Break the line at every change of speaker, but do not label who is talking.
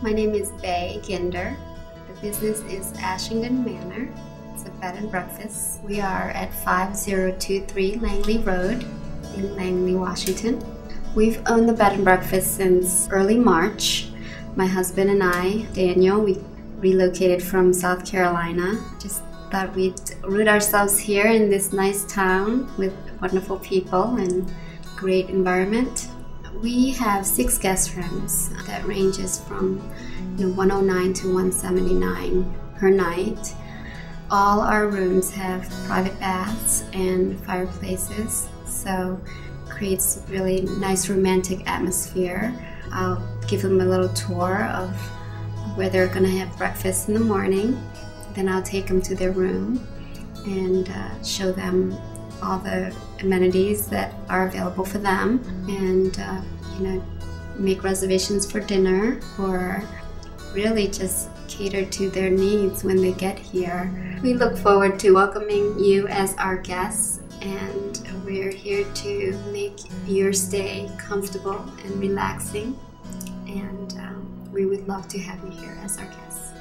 My name is Bay Ginder. The business is Ashingdon Manor. It's a bed and breakfast. We are at 5023 Langley Road in Langley, Washington. We've owned the bed and breakfast since early March. My husband and I, Daniel, we relocated from South Carolina. Just thought we'd root ourselves here in this nice town with wonderful people and great environment. We have six guest rooms that ranges from you know, 109 to 179 per night. All our rooms have private baths and fireplaces, so creates really nice romantic atmosphere. I'll give them a little tour of where they're gonna have breakfast in the morning. Then I'll take them to their room and uh, show them all the amenities that are available for them and uh, you know make reservations for dinner or really just cater to their needs when they get here. We look forward to welcoming you as our guests and we're here to make your stay comfortable and relaxing and um, we would love to have you here as our guests.